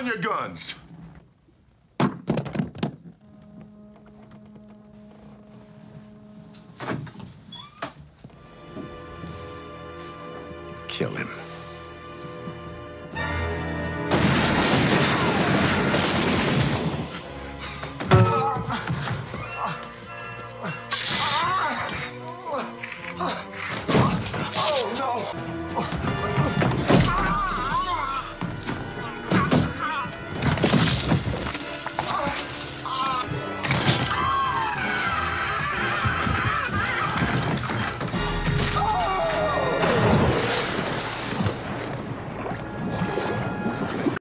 Down your guns! Kill him. Oh, no!